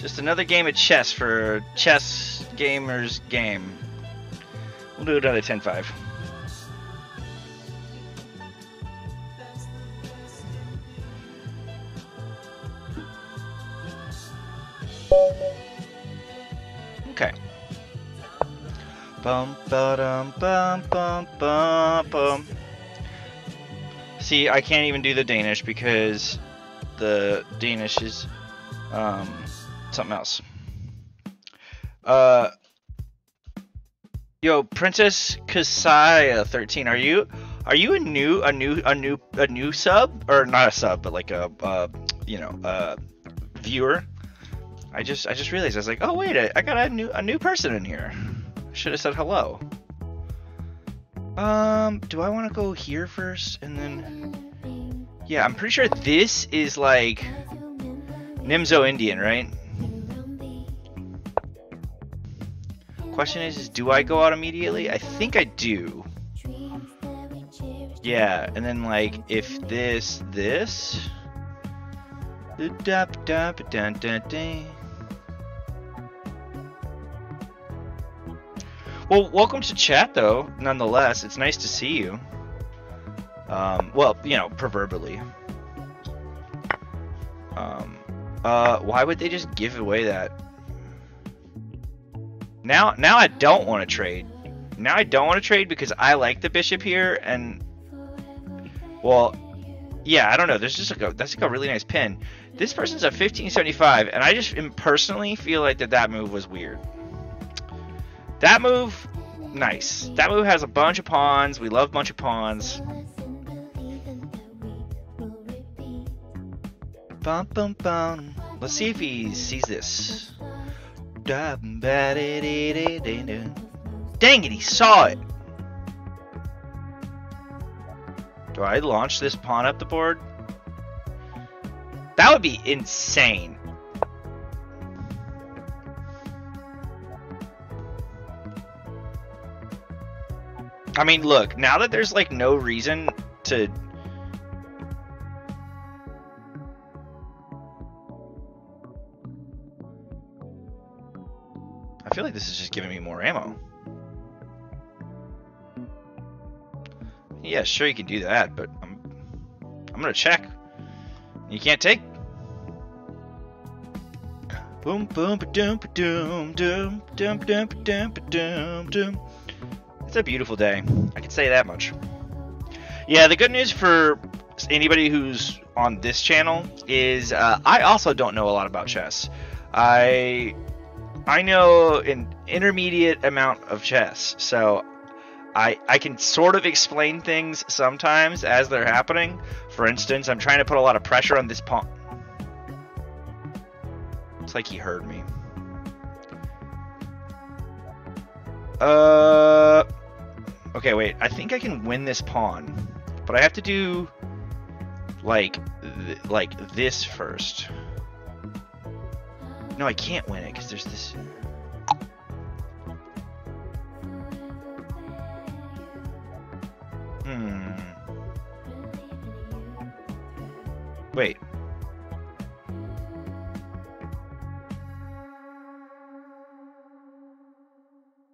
Just another game of chess for chess gamers game. We'll do another 10-5. Okay. Bum bum bum bum bum. See, I can't even do the Danish because the Danish is um, something else. Uh, yo, Princess Kasaya thirteen, are you are you a new a new a new a new sub or not a sub but like a uh, you know uh, viewer? I just I just realized I was like, oh wait, I, I got a new a new person in here. Should have said hello. Um, do I want to go here first and then? Yeah, I'm pretty sure this is like Nimzo Indian, right? Question is, is do I go out immediately? I think I do. Yeah, and then like if this this. Well, welcome to chat, though. Nonetheless, it's nice to see you. Um, well, you know, proverbially. Um, uh, why would they just give away that? Now, now I don't want to trade. Now I don't want to trade because I like the bishop here, and well, yeah, I don't know. There's just like a that's like a really nice pin. This person's a 1575, and I just mm, personally feel like that that move was weird. That move, nice. That move has a bunch of pawns. We love bunch of pawns. Bum, bum, bum. Let's see if he sees this. Dang it, he saw it. Do I launch this pawn up the board? That would be insane. I mean, look, now that there's like no reason to Like this is just giving me more ammo. Yeah, sure you can do that, but I'm I'm gonna check. You can't take. Boom boom ba doom ba doom doom doom doom doom doom doom. It's a beautiful day. I can say that much. Yeah, the good news for anybody who's on this channel is uh, I also don't know a lot about chess. I I know an intermediate amount of chess, so I I can sort of explain things sometimes as they're happening. For instance, I'm trying to put a lot of pressure on this pawn. It's like he heard me. Uh Okay, wait. I think I can win this pawn, but I have to do like th like this first. No, I can't win it because there's this. Hmm. Wait.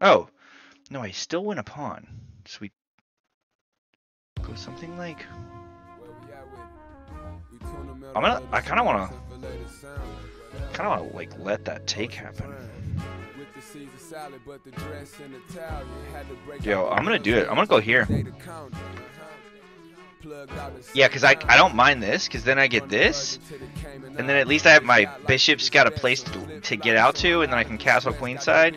Oh. No, I still win a pawn. So we go something like. I'm gonna. I kind of want to. Kind of want to like let that take happen. Yo, I'm gonna do it. I'm gonna go here. Yeah, because I, I don't mind this, because then I get this, and then at least I have my bishop's got a place to, to get out to, and then I can castle queenside,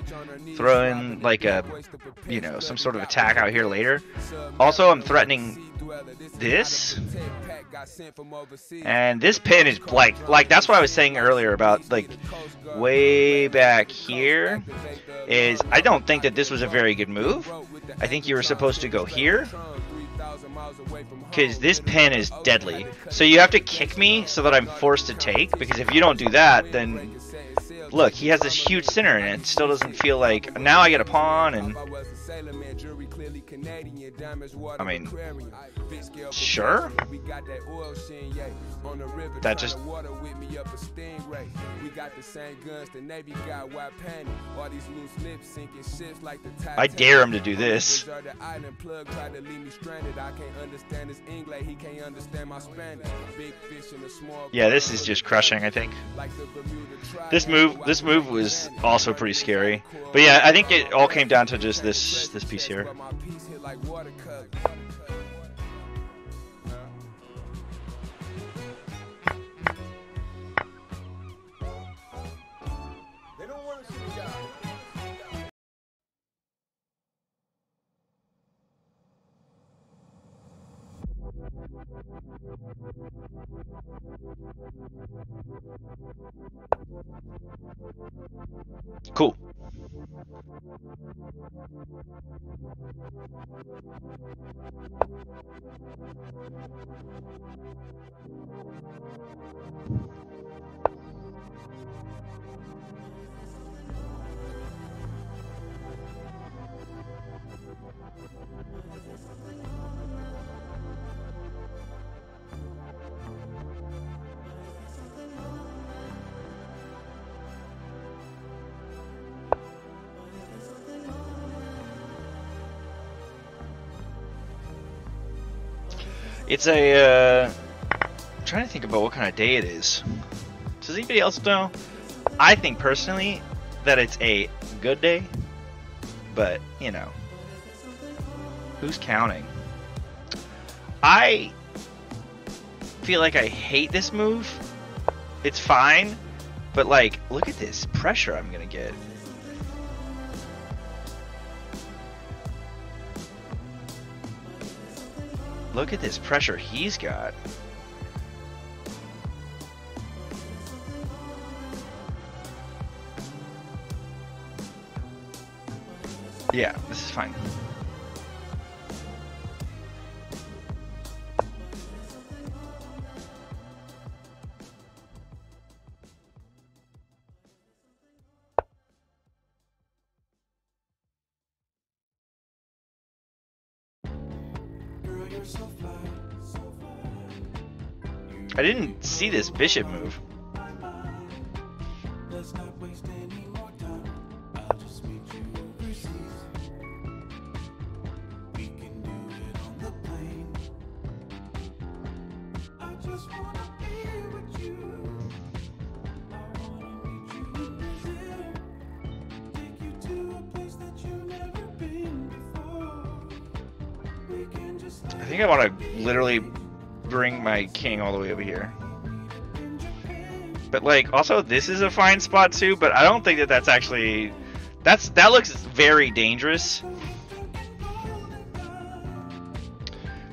throw in like a, you know, some sort of attack out here later. Also, I'm threatening this, and this pin is like, like that's what I was saying earlier about like way back here, is I don't think that this was a very good move. I think you were supposed to go here, because this pin is deadly. So you have to kick me so that I'm forced to take, because if you don't do that, then look, he has this huge center and it still doesn't feel like, now I get a pawn and Canadian diamonds, water I mean. Sure. We got that oil sheen. On the river, That just- water with me up a stingray. We got the same guns the Navy got, why panic? All these loose lips sinking ships like the I dare him to do this. Deserted island plug tried to leave me stranded. I can't understand his English, he can't understand my Spanish. Big fish in a small Yeah, this is just crushing, I think. like the Bermuda This move this move was also pretty scary. But yeah, I think it all came down to just this this piece here. Cool. It's a. Uh, I'm trying to think about what kind of day it is. Does anybody else know? I think personally that it's a good day, but you know, who's counting? I feel like I hate this move. It's fine, but like, look at this pressure I'm gonna get. Look at this pressure he's got. Yeah, this is fine. I didn't see this bishop move. Think I want to literally bring my king all the way over here. But like, also this is a fine spot too. But I don't think that that's actually that's that looks very dangerous.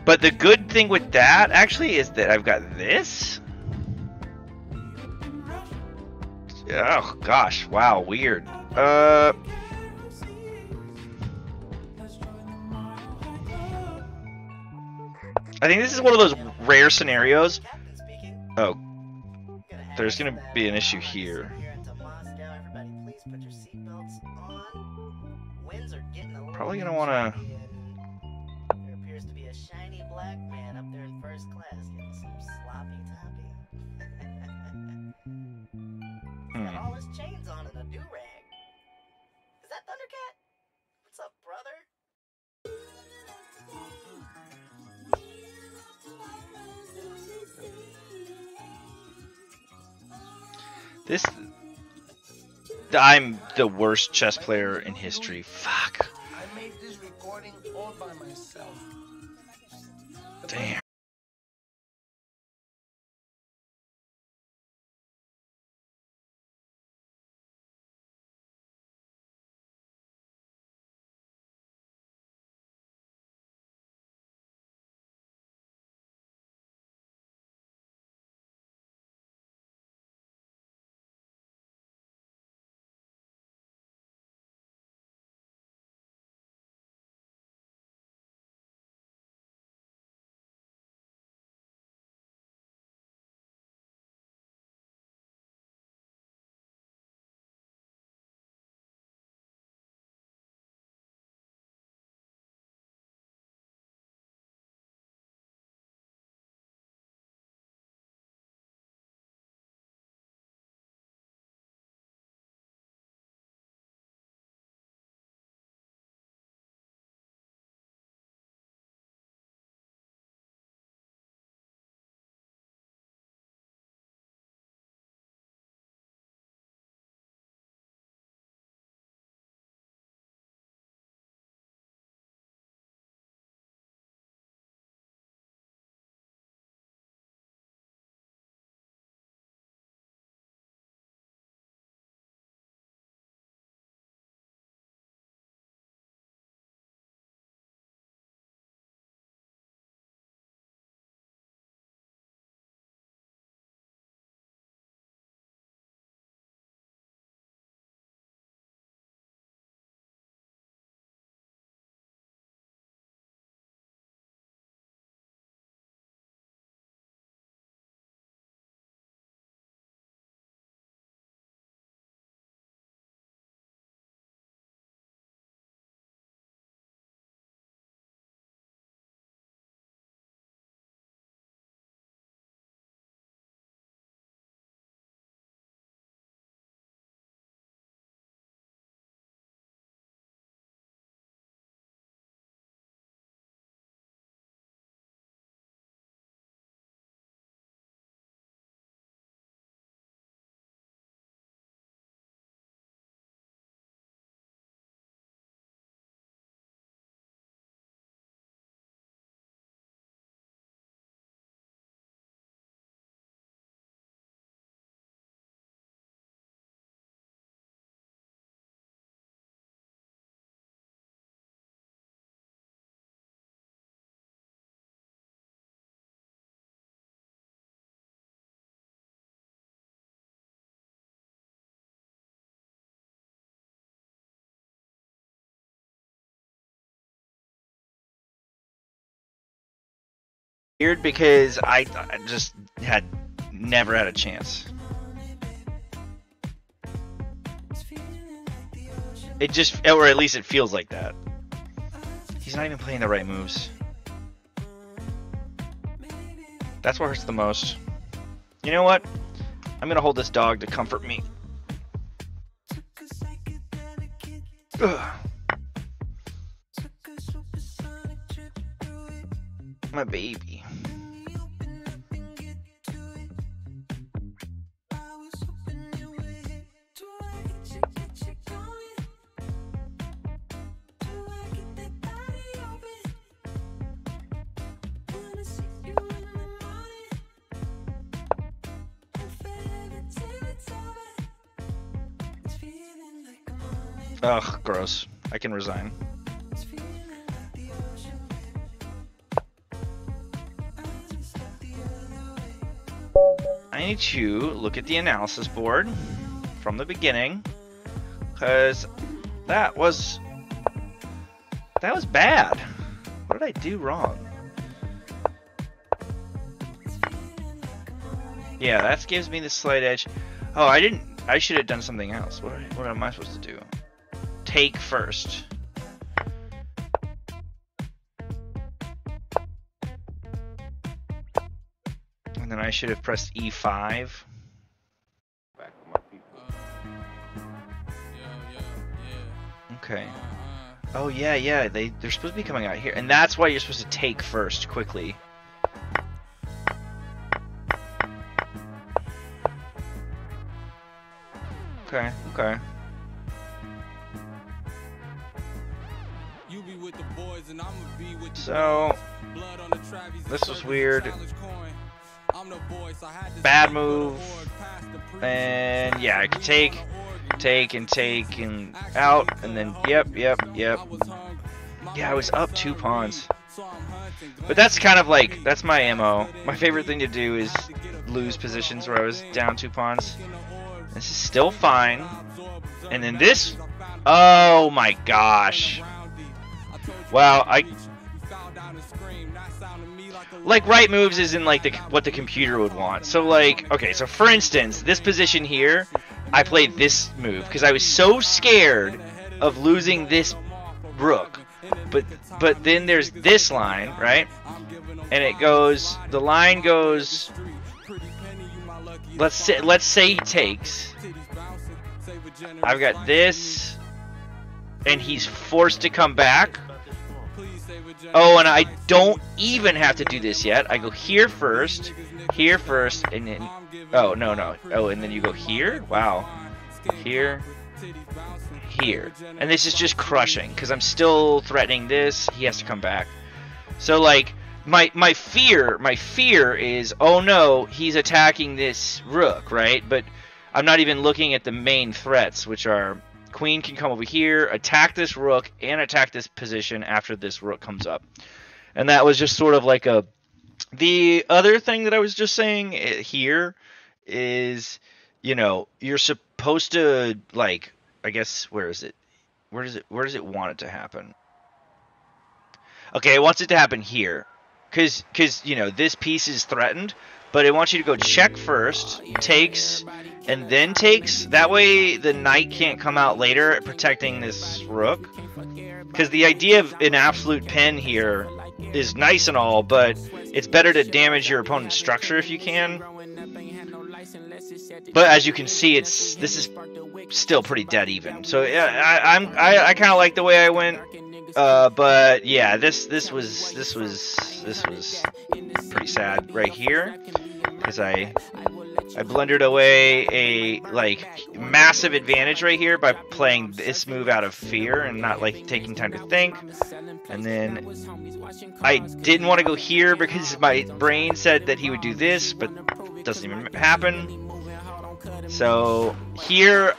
But the good thing with that actually is that I've got this. Oh gosh! Wow, weird. Uh. I think this is one of those rare scenarios. Oh, there's gonna be an issue here. Probably gonna wanna. There appears to be a shiny black man up there in first class getting some sloppy toppy. Got Hmm. all his chains on and a do rag. Is that Thundercat? What's up, brother? This. I'm the worst chess player in history. Fuck. I made this recording all by myself. Damn. Weird because I, I just had never had a chance. It just, or at least it feels like that. He's not even playing the right moves. That's what hurts the most. You know what? I'm gonna hold this dog to comfort me. Ugh. My baby. Ugh, gross. I can resign. I need to look at the analysis board from the beginning because that was that was bad. What did I do wrong? Yeah, that gives me the slight edge. Oh, I didn't. I should have done something else. What, what am I supposed to do? Take first. And then I should have pressed E E5. Back my people. Okay. Oh yeah, yeah. They they're supposed to be coming out here, and that's why you're supposed to take first quickly. Okay. Okay. So blood on the Travis. this was weird. Bad move. And yeah, I could take, take and take and out, and then yep, yep, yep. Yeah, I was up two pawns. But that's kind of like that's my mo. My favorite thing to do is lose positions where I was down two pawns. This is still fine. And then this Oh my gosh. Wow, I like right moves isn't like the what the computer would want. So like, okay, so for instance, this position here, I played this move because I was so scared of losing this rook. But but then there's this line, right? And it goes the line goes let's say let's say he takes. I've got this and he's forced to come back. Oh, and I don't even have to do this yet. I go here first, here first, and then. Oh, no, no. Oh, and then you go here? Wow. Here. Here. And this is just crushing, because I'm still threatening this. He has to come back. So, like, my, my fear, my fear is, oh no, he's attacking this rook, right? But I'm not even looking at the main threats, which are queen can come over here, attack this rook, and attack this position after this rook comes up. And that was just sort of like a. The other thing that I was just saying eh, here is, you know, you're supposed to like, I guess where is it? Where does it? Where does it want it to happen? Okay, it wants it to happen here, cause, cause you know this piece is threatened, but it wants you to go check first, takes, and then takes. That way the knight can't come out later protecting this rook. Because the idea of an absolute pin here is nice and all, but it's better to damage your opponent's structure if you can. But as you can see, it's this is still pretty dead even. So yeah, I, I'm I, I kind of like the way I went. Uh, but yeah, this this was this was this was pretty sad right here because I I blundered away a like massive advantage right here by playing this move out of fear and not like taking time to think. And then I didn't want to go here because my brain said that he would do this, but it doesn't even happen. So here,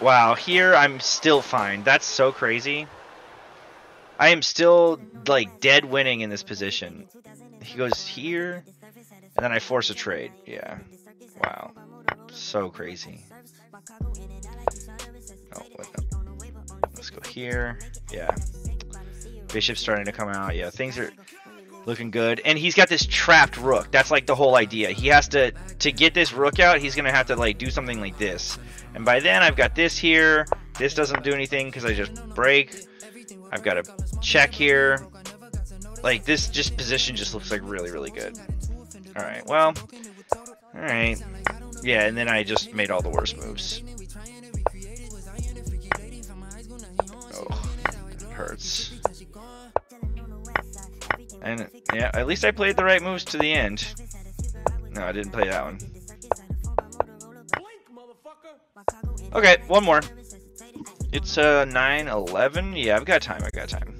wow, here I'm still fine. That's so crazy. I am still like dead winning in this position. He goes here, and then I force a trade. Yeah. Wow. So crazy. Oh, wait, no. Let's go here. Yeah. Bishop's starting to come out. Yeah, things are looking good. And he's got this trapped rook. That's like the whole idea. He has to to get this rook out. He's gonna have to like do something like this. And by then I've got this here. This doesn't do anything because I just break. I've got a check here. Like this just position just looks like really really good. All right. Well. All right. Yeah, and then I just made all the worst moves. Oh, it hurts. And yeah, at least I played the right moves to the end. No, I didn't play that one. Okay, one more. It's uh 9 11. Yeah, I've got time. I got time.